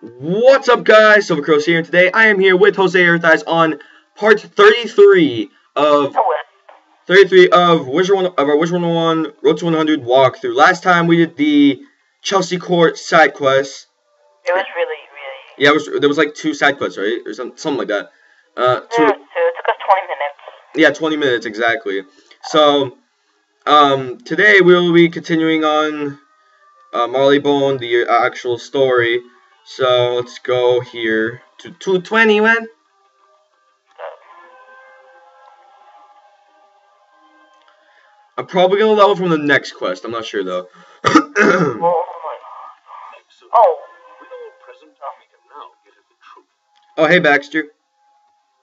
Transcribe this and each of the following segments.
What's up guys, Silver Crows here, and today I am here with Jose Eartheyes on part 33 of 33 of Wizard One of our Wizard 101 Road to 100 walkthrough. Last time we did the Chelsea Court side quest. It was really, really. Yeah, it was there was like two side quests, right, or some, something like that. Uh, two, two. It took us 20 minutes. yeah, 20 minutes exactly. So, um, today we will be continuing on uh, Marleybone, the uh, actual story. So let's go here to 220, man. I'm probably gonna level from the next quest. I'm not sure though. Oh, Excellent. oh. With all present, we can now get at the truth. oh, hey Baxter.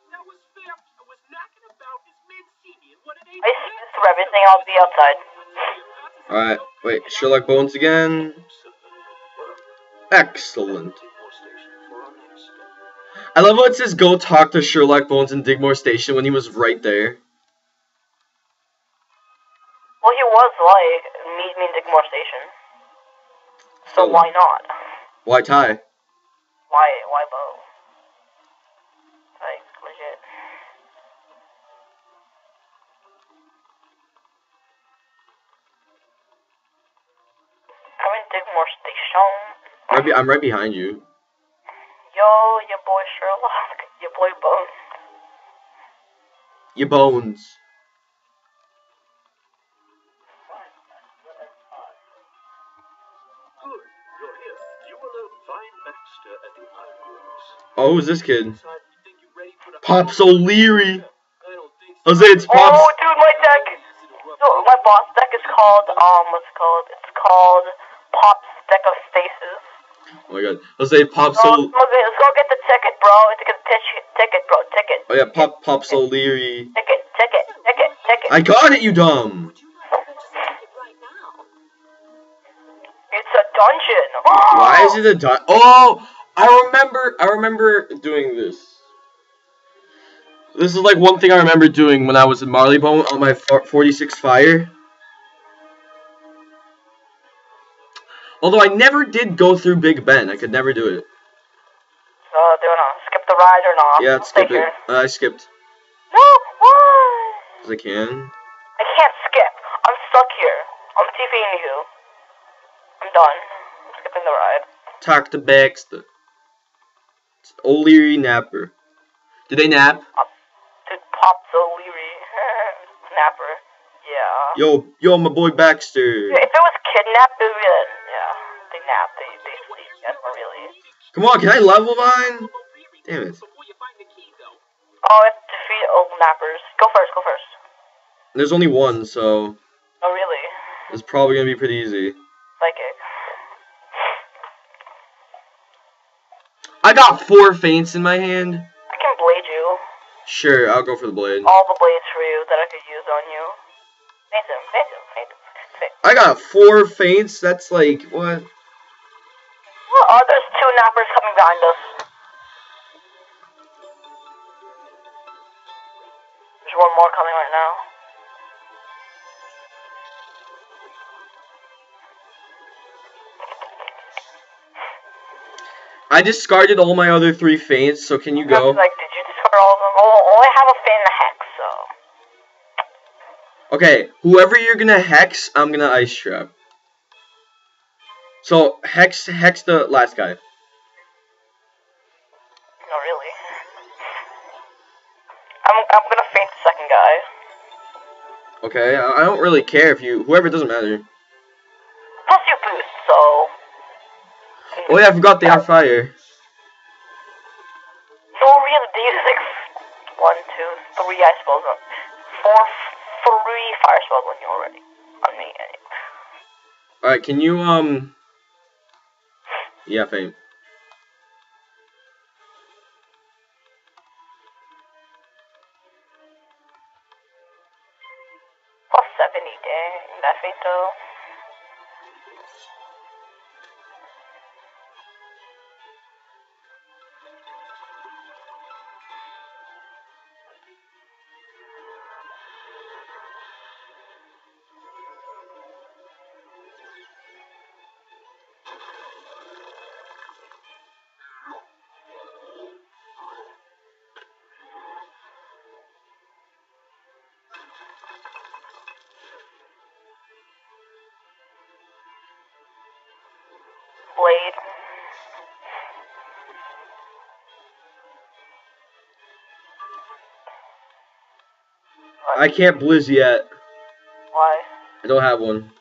That was fair. I was knocking this Mancini and what it ain't. I see through everything on the outside. All right, wait, Sherlock Bones again. Excellent. I love how it says go talk to Sherlock Bones in Digmore Station when he was right there. Well, he was like, meet me in Digmore Station. So Oh. why not? Why tie? Why, why Bo? Like, legit. I'm in Digmore Station. Right be- I'm right behind you. Yo, your boy Sherlock. Your boy Bones. Your bones. Good. You're here. You will learn Vine Baxter at the Ironworks. Oh, who's this kid? Inside, you think you're ready for the- Pops O'Leary. I don't think so. Jose, it's Pops. Oh, dude, my deck! My boss deck is called, um, what's it called? It's called Pop's Deck of Faces. Oh my god. Jose, Pops Oh, O. okay, let's go get the ticket, bro. Let's get the ticket, ticket, bro. Ticket. Oh yeah, Pop Pops O'Leary. Ticket, ticket, ticket, ticket. I got it, you dumb. It's a dungeon. Why is it a dot? Oh, I remember. I remember doing this. This is like one thing I remember doing when I was in Marleybone on my 46 fire. Although I never did go through Big Ben, I could never do it. So, do wanna skip the ride or not? Yeah, I'll skip it. Uh, I skipped No, why? because I can. I can't skip. I'm stuck here. I'm TVing you. I'm done. I'm skipping the ride. Talk to Baxter. It's O'Leary Napper. Did they nap? Dude, Pop's O'Leary. Napper. Yeah. Yo, yo, my boy Baxter. If it was kidnapped, it would be. They nap, they, they sleep. Not really. Come on, can I level mine? Damn it. Before you find the key, though. Oh, it's defeat old nappers. Go first, go first. There's only one, so Oh, really? it's probably gonna be pretty easy. Like it. I got four feints in my hand. I can blade you. Sure, I'll go for the blade. All the blades for you that I could use on you. Face him, face him, face him. I got four feints. That's like what? Oh, there's two nappers coming behind us. There's one more coming right now. I discarded all my other three feints. So can you go? Like, did you discover all of them? Oh, only have a fan and a hex, so. Okay, whoever you're gonna hex, I'm gonna ice trap. So hex, hex the last guy. No, really. I'm, I'm gonna feint the second guy. Okay, I, I don't really care if you, whoever it doesn't matter. Plus you boost, so. Oh yeah, I forgot they are fire. No, really, they use like one, two, three ice spells on. Four, three fire spells on you already. On me, anyway. All right, can you um? Yeah, feint. Plus 70, dang, Blade. I can't blizz yet. Why? I don't have one.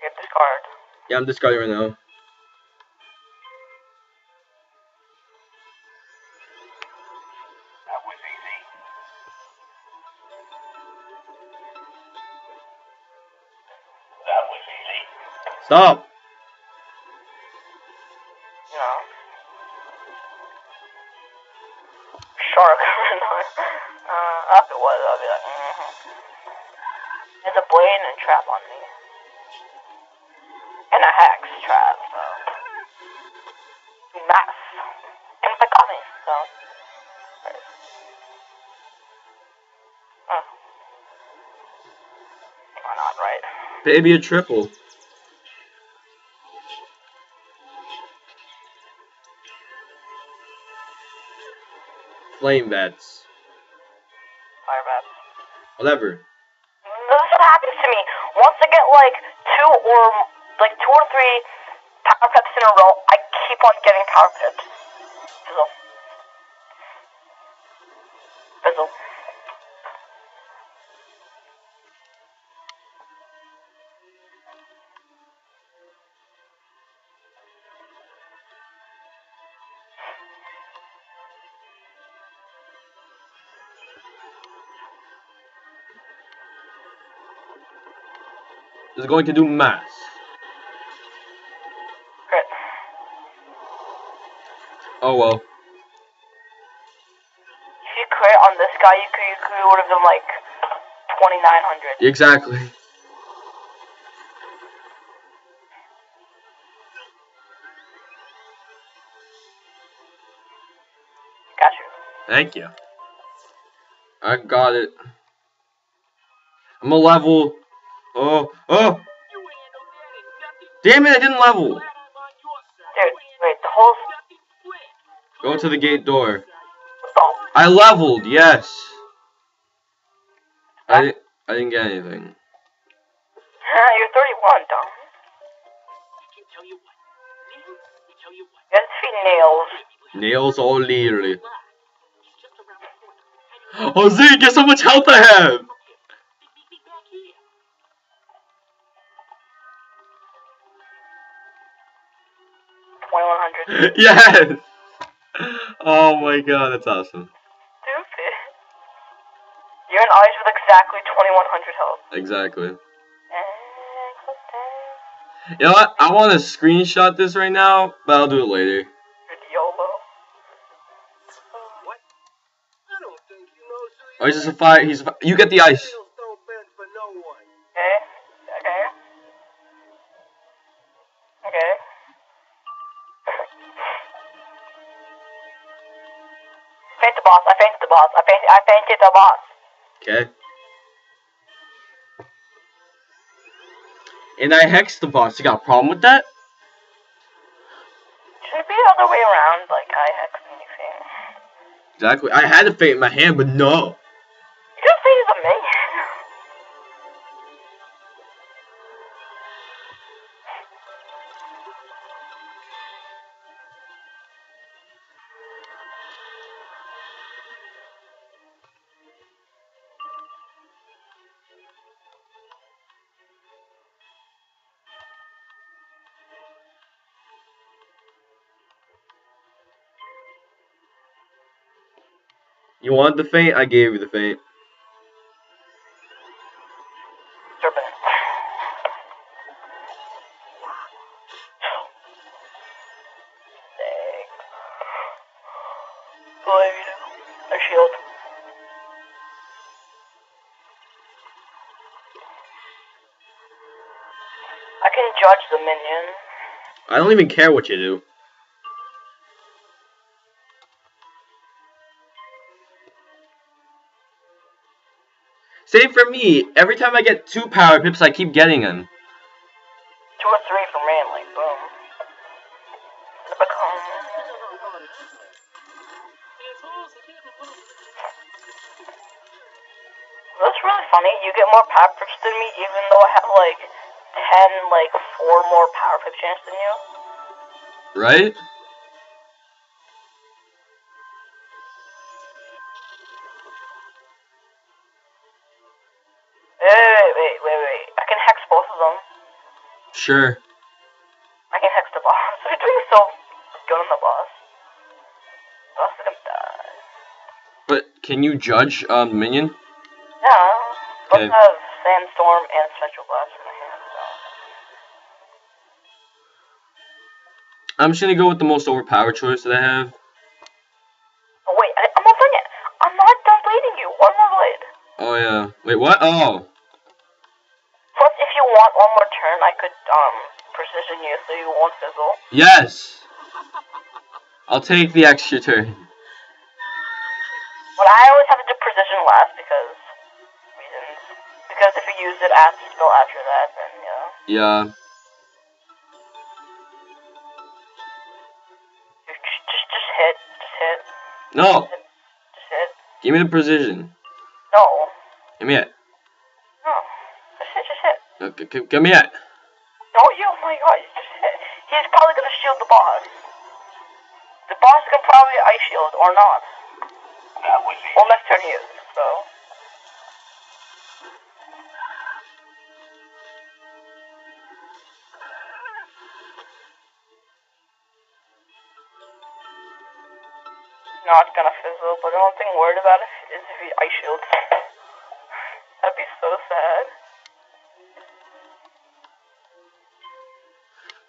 Get discard. Yeah, I'm discarding right now. That was easy. That was easy. Stop. Shark. uh, if it was, I'd be like, mm-hmm. There's a blade and a trap on me. And a hex trap, so. Mass. And the coming, so. Oh. Why not, right? Baby a triple. Flame bats. Fire bat. Whatever. This is what happens to me. Once I get like two or like two or three power pips in a row, I keep on getting power pips. Is going to do mass. Crit. Oh well. If you crit on this guy, you could, you could would have done like 2900. Exactly. Got you. Thank you. I got it. I'm a level. Oh, oh! You ain't no daddy, nothing. Damn it! I didn't level. Glad I'm on your side. Dude, wait, the whole. Go to the gate door. Oh, I leveled. Yes. I di- I didn't get anything. you're 31, Dom. I can tell you what. Nails, I tell you what. You have to nails. Nails all literally. Oh, just around the corner. Guess how much health I have? 2100. yes! Oh my god, that's awesome. Stupid. You're an ice with exactly 2100 health. Exactly. You know what? I want to screenshot this right now, but I'll do it later. YOLO. Oh, he's just a fire. He's a fire. You get the ice. Feint the boss. I feinted the boss. I feinted the boss. Okay. And I hexed the boss. You got a problem with that? Should it be the other way around? Like I hex and you feint. Exactly. I had to feint in my hand, but no. You just say he's a You wanted the feint? I gave you the feint. Serpent. Dang. Blade. A shield. I can judge the minion. I don't even care what you do. Same for me. Every time I get two power pips, I keep getting them. Two or three from Manly. Boom. That's really funny. You get more power pips than me, even though I have like ten, like four more power pip chance than you. Right? Sure. I can hex the boss. We're doing so good on the boss. Boss is gonna die. But can you judge um minion? Yeah. Both Okay. have Sandstorm and Spectral Blast in my hand, so. I'm just gonna go with the most overpowered choice that I have. Oh, wait, I, I'm not done yet. I'm not done blading you. One more blade. Oh yeah. Wait, what? Oh. Want one more turn, I could, um, precision you so you won't fizzle. Yes. I'll take the extra turn. But I always have to do precision last because reasons. Because if you use it after spell after that, then yeah. Yeah. Just, just, just hit. Just hit. No. Just hit. Give me the precision. No. Give me it. No. Just hit. Just hit. Uh, g- g- Give me it. No, you. Oh my god. He's probably gonna shield the boss. The boss can probably ice shield or not. That would be. Well, next turn he is. So. Not gonna fizzle, but the only thing worried about is if he ice shields. That'd be so sad.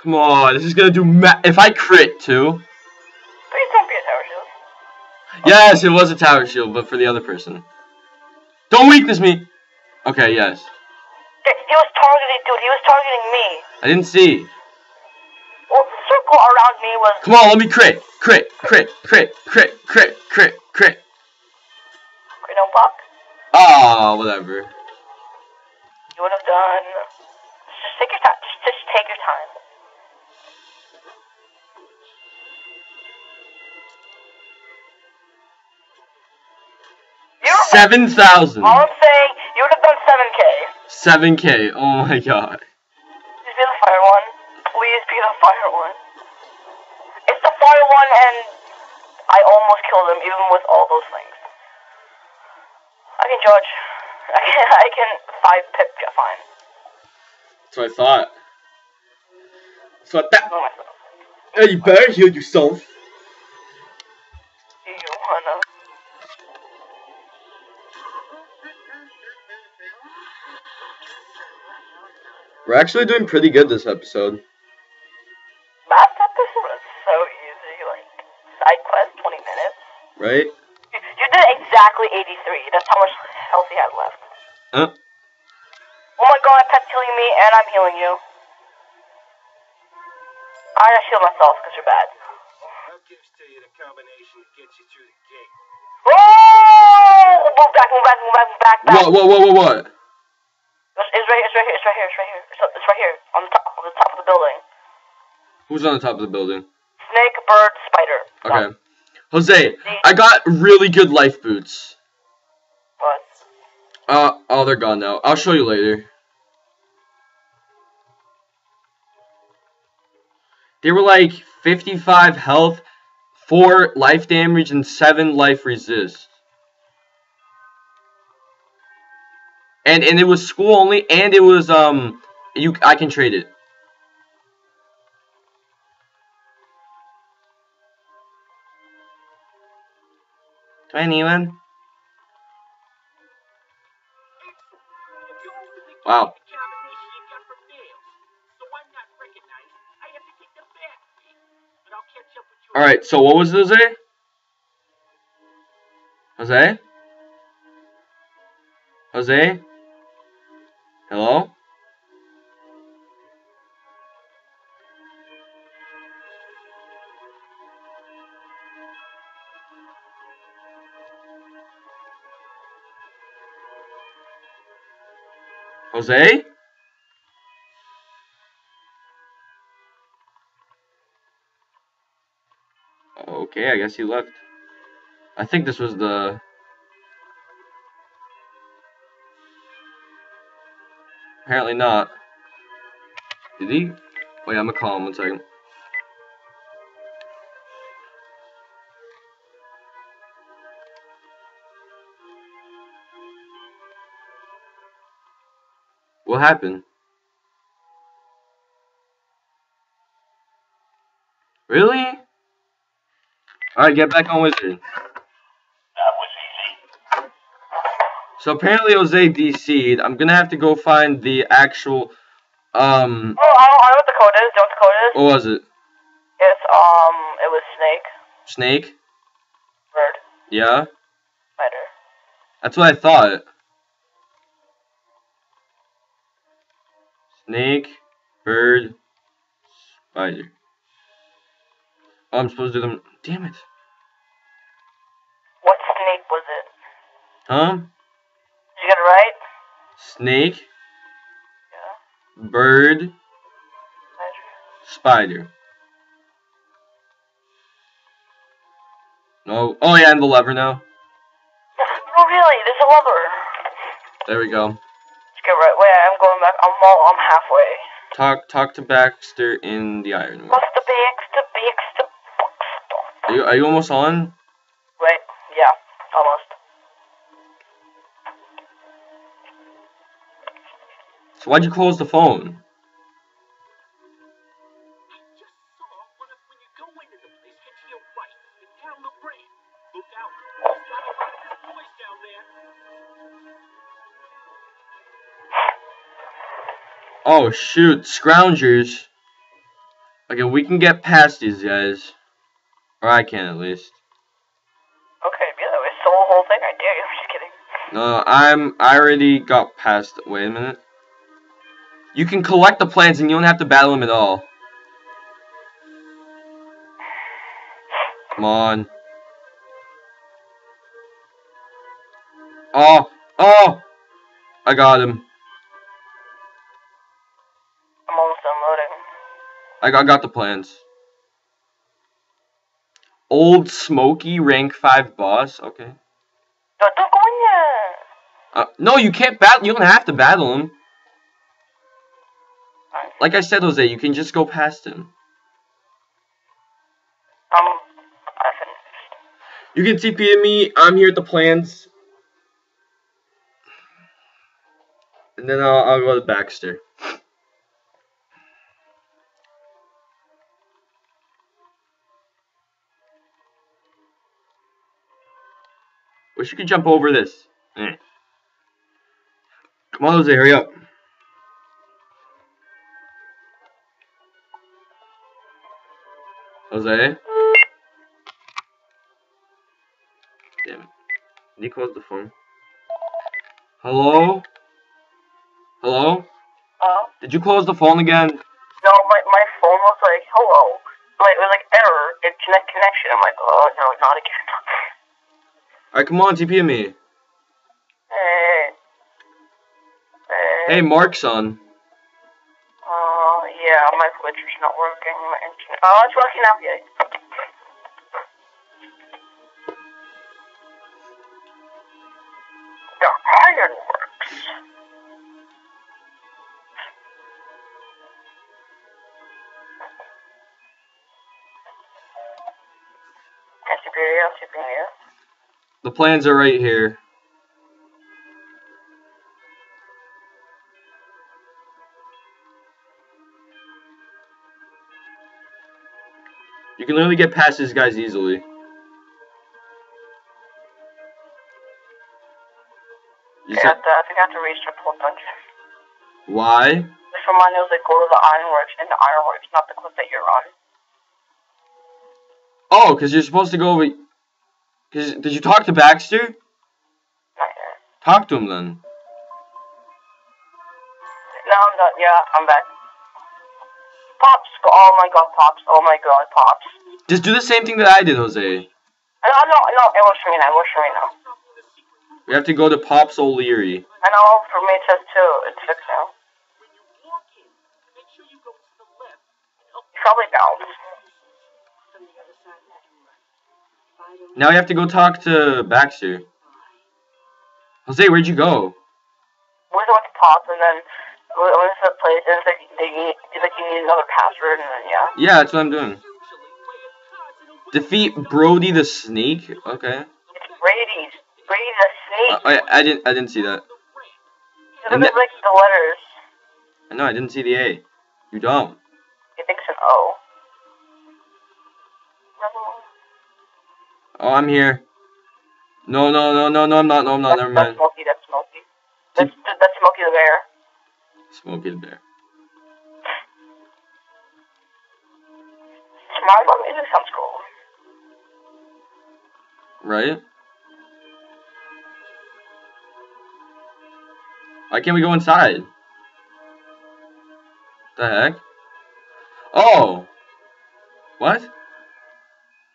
Come on. This is gonna do ma- If I crit too. Please don't be a tower shield. Yes, it was a tower shield, but for the other person. Don't weakness me. Okay, yes. He was targeting, dude. He was targeting me. I didn't see. Well, the circle around me was. Come on, let me crit. Crit, crit, crit, crit, crit, crit, crit. Okay, don't block. Ah, whatever. You would have done. Just take your time. Just, just take your time. Seven thousand. All I'm saying, you would have done 7k. Seven K. Oh my god. Please be the fire one. Please be the fire one. It's the fire one, and I almost killed him, even with all those things. I can judge. I can. I can five pip just fine. That's what I thought. So that. Know myself. Hey, you better heal yourself. Do you wanna? We're actually doing pretty good this episode, Last episode was so easy. Like side quest, 20 minutes. right? You, you did exactly 83. That's how much health you had left. Huh? Oh my god, Pet's healing me, and I'm healing you. I gotta heal myself because you're bad. I'll give to you the combination that gets you through the gate. Oh! Move back, move back, move back, move back, back. What? What? What? What? What? It's, it's right here, it's right here, it's right here, it's right here. It's, it's right here, on the top, on the top of the building. Who's on the top of the building? Snake, bird, spider. Okay. Jose, I got really good life boots. But Uh, oh, they're gone now. I'll show you later. They were like 55 health, 4 life damage, and 7 life resist. And and it was school only, and it was um you I can trade it. Do I need one? Wow. Alright, so what was Jose? Jose? Jose? Hello? Jose? Okay, I guess he left. I think this was the. Apparently not. Did he? Wait, I'm gonna call him one second. What happened? Really? Alright, get back on Wizard. So apparently Jose DC'd. I'm gonna have to go find the actual, um, Oh, I know, I know what the code is. Do you know what the code is? what was it? It's, um, it was snake, Snake? bird, Yeah? spider. That's what I thought. Snake, bird, spider. Oh, I'm supposed to do them. Damn it. What snake was it? Huh? You get it right? Snake, Yeah. bird, Spider. spider. No. Oh, yeah, and the lever now. Oh, really? There's a lever. There we go. Let's get right. Wait, I'm going back. I'm all. I'm halfway. Talk talk to Baxter in the iron room. What's the big, the big, the Are you, are you almost on? Wait. Yeah. Almost. Lot of his boys down there. Oh shoot, scroungers. Okay, we can get past these guys. Or I can at least. Okay. Yeah. That was the whole thing. I dare you. I'm just kidding. No, I'm I already got past wait a minute. You can collect the plants and you don't have to battle them at all. Come on. Oh, oh! I got him. I'm almost unloading. I got, got the plans. Old Smoky, rank 5 boss. Okay. Don't, don't go in there. Uh, no, you can't battle. You don't have to battle him. Alright. Like I said, Jose, you can just go past him. Um. I finished. You can TP to me. I'm here at the plans. And then I'll, I'll go to Baxter. Wish you could jump over this. Eh. Come on, Jose, hurry up. Jose? Damn it. Did he close the phone? Hello? Hello? Oh. Did you close the phone again? No, my my phone was like, hello. Like it was like error, internet connection. I'm like, oh no, not again. Alright, come on, TP me. hey. Hey, Mark's on. Uh, yeah, my Twitter's not working. My Oh, it's working now. Yay. The ironworks. Can. The plans are right here. Can literally get past these guys easily. You to, I think I have to reach the full dungeon. why? This reminds me like go to the ironworks and the ironworks, not the cliff that you're on. Oh, because you're supposed to go over. Cause did you talk to Baxter? Not yet. Talk to him then. No, I'm done. Yeah, I'm back. Pops, oh my god, Pops, oh my god, Pops. Just do the same thing that I did, Jose. Know, no, no, it me now, it me now. We have to go to Pops O'Leary. I know, for me it says too, it's fixed now. When you walk in, make sure you go to the left and up It's probably bounced. From the other side of that door. If I don't Now we have to go talk to Baxter. Jose, where'd you go? We went to Pops and then went to the place it's like, they need, it's like you need another password and then yeah. Yeah, that's what I'm doing. usually playing cards and over Defeat Brody the Snake. Okay. It's Brady's. Brady the Uh, snake. I, I didn't I didn't see that. Look and at like the letters. I know, I didn't see the A. You dumb. He thinks an O. Oh, I'm here. No, no, no, no, no, I'm not. No, I'm not. That's, Never that's mind. Smokey, that's Smokey. That's, that's Smokey the Bear. Bear. Smart Boy music sounds cool. Right? Why can't we go inside? The heck? Oh! What?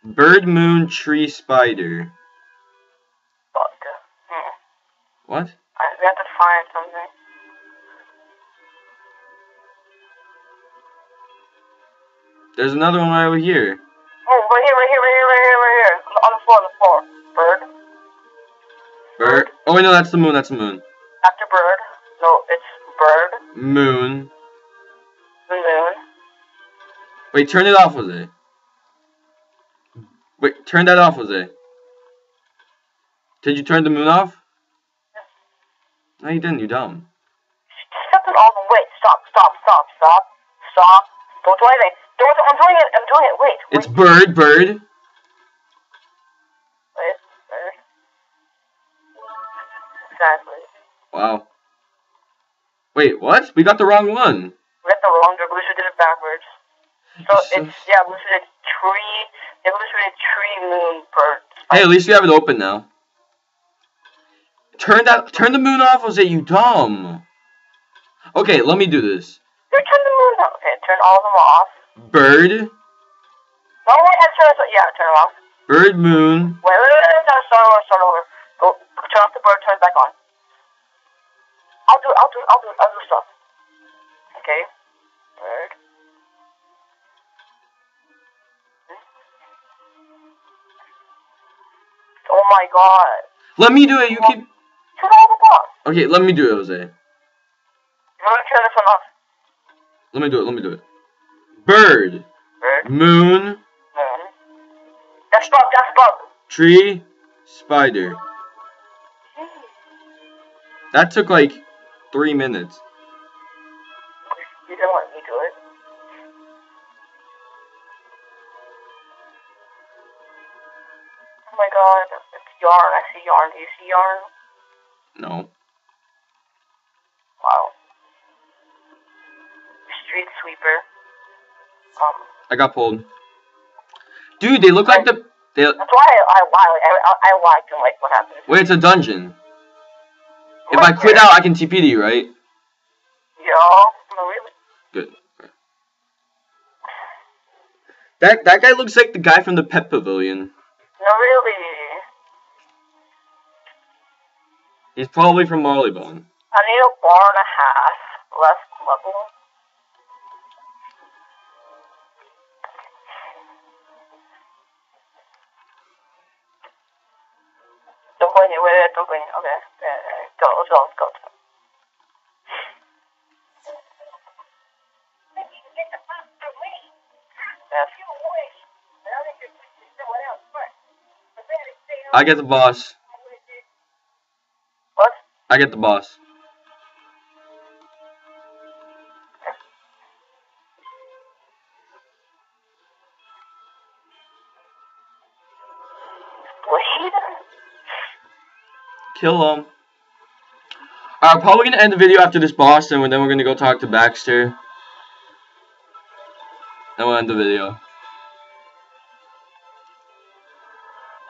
Bird, moon, tree, spider. Fuck. Hmm. What? I, we have to find something. There's another one right over here. Oh, right here, right here, right here, right here, right here. On the- floor, on the floor. Bird. Bird. Oh wait, no, that's the moon. That's the moon. After bird. No, it's bird. Moon. Moon. Wait, turn it off, Jose. Wait, turn that off, Jose. Did you turn the moon off? No, you didn't. You dumb. Step it all the way. Stop, stop, stop, stop, stop. Don't do anything. Don't, I'm doing it. I'm doing it. Wait. It's wait, bird, bird. wait, wait. Exactly. Wow. Wait, what? We got the wrong one. We got the wrong door. Lucia did it backwards. So It's so- it's yeah. Lucia did tree. Yeah, Lucia did tree, moon, bird. Hey, at least we have it open now. Turn that. Turn the moon off, Jose. You dumb. Okay, let me do this. You turn the moon off. Okay, turn all of them off. Bird, No, wait, and turn it. Yeah, turn it off. bird, moon. Wait, wait, wait, wait, no, start over, start over. Go, turn off the bird, turn it back on. I'll do, I'll do, I'll do, I'll do stuff. Okay. Bird. Oh my god. Let me do it. You keep. Turn all the off. Okay, let me do it, Jose. You want to turn this one off? Let me do it. Let me do it. Bird, Bird. moon, Moon. That's bug, that's bug. tree, spider. That took like three minutes. You didn't let me do it. Eh? Oh my god, it's yarn. I see yarn. Do you see yarn? No. Wow. Street sweeper. Um, I got pulled. Dude, they look like the. They, that's why I, I, I, I, liked and like what happened. wait, it's a dungeon. If I quit out, I can TP to you, right? Yo, no, really? Good. That that guy looks like the guy from the pet pavilion. No, really. He's probably from Marleybone. I need a bar and a half less level. Anywhere, don't go anywhere. Okay, uh, go, let's go, go. Yes. I get the boss. What? I get the boss. Kill him. I'm probably gonna end the video after this boss, and then we're gonna go talk to Baxter. Then we'll end the video.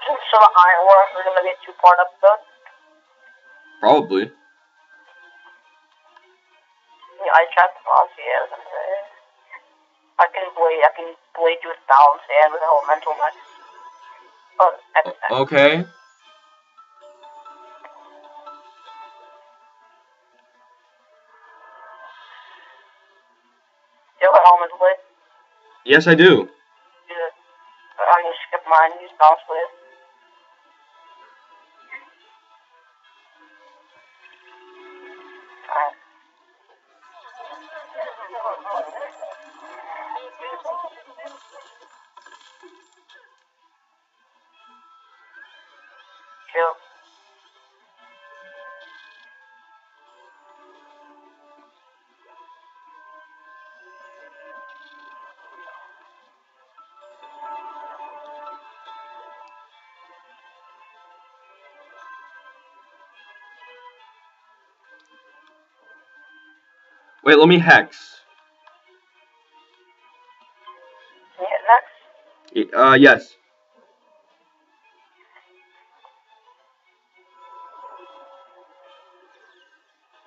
So the Iron War is gonna be a two-part episode. Probably. The trap boss, yeah, I was gonna say. I can blade, I can blade you with balance and with elemental mech. Oh, epic mech. Okay. Have elemental? Yes, I do. Yeah. I'm gonna skip mine, use balance blade. Alright. Wait, let me hex. Can you hit next? Y- Uh, yes.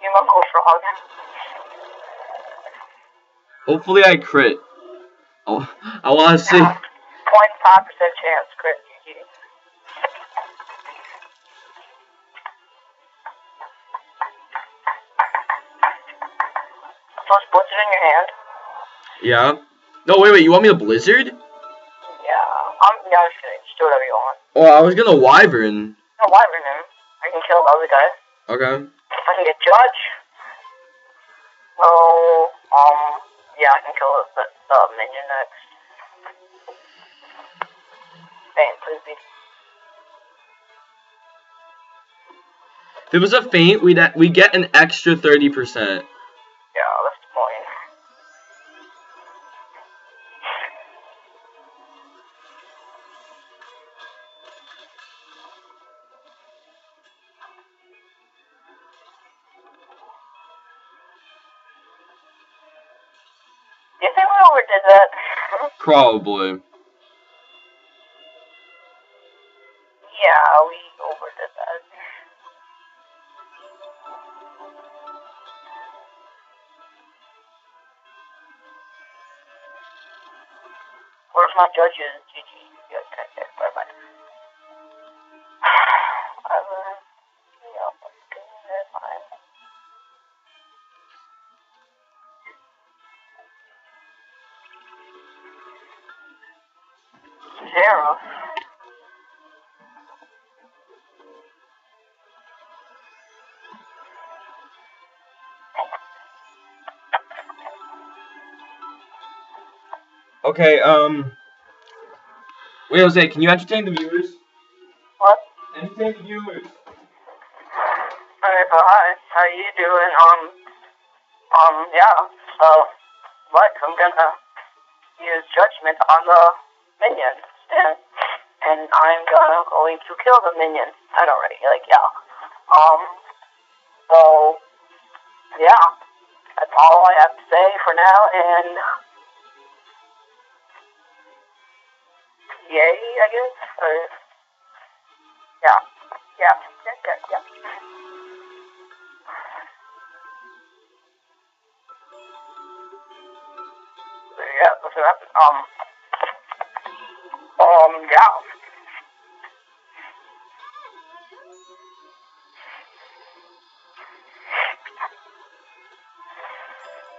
You know, go for hugging. Hopefully I crit. Oh, I want to see. 0.5% chance crit GG. Blizzard in your hand? Yeah. No, wait, wait. You want me to blizzard? Yeah. I'm, yeah, I'm just kidding. Just do whatever you want. Oh, I was gonna wyvern. No, wyvern him. I can kill the other guy. Okay. I can get judge. So, um, yeah, I can kill the, the, minion next. Bang, please be. If it was a feint, we'd we get an extra thirty percent. Yeah, that's think we overdid that? Probably. yeah, we overdid that. Where's my judges? GG. Yeah, okay, Okay. Um. Wait, Jose. Can you entertain the viewers? What? Entertain the viewers. Alright, so hi. How you doing? Um, um, yeah. So, what? I'm gonna use judgment on the minion, and, and I'm gonna going to kill the minion. I don't really, like, yeah. Um, so, yeah. That's all I have to say for now, and yay, I guess. Or, yeah, yeah, yeah, yeah, yeah. yeah, that's what happened. Um, um, yeah.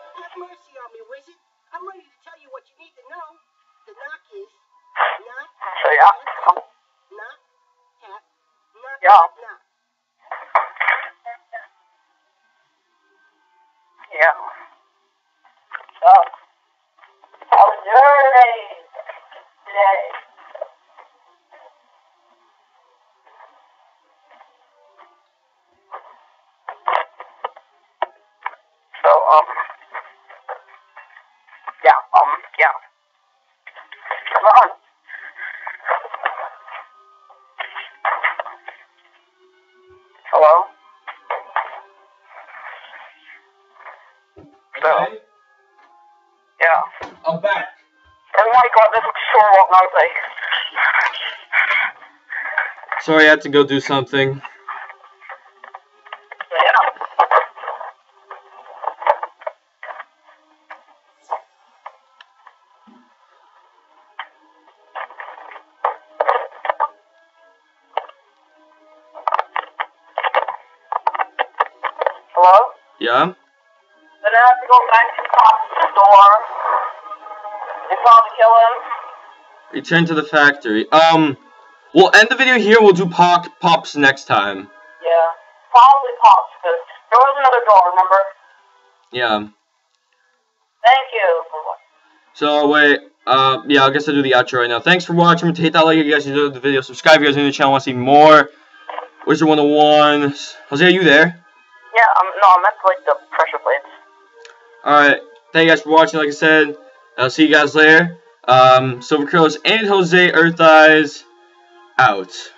Have mercy on me, wizard. I'm ready to tell you what you need to know. The knock is So yeah, um, knock, tap, Sorry, I had to go do something. Hello? Yeah. Then I have to go back to the store. They probably kill him. Return to the factory. Um. We'll end the video here. We'll do pop pops next time. Yeah. Probably pops, because there was another door, remember? Yeah. Thank you? So wait, uh, yeah, I guess I'll do the outro right now. Thanks for watching. Hit that like if you guys enjoyed the video. Subscribe if you guys are new to the channel. Want to see more? Wizard 101. Jose, are you there? Yeah, um, no, I meant like the pressure plates. All right. Thank you guys for watching. Like I said, I'll see you guys later. Um, Silver Crows and Jose Earth Eyes out.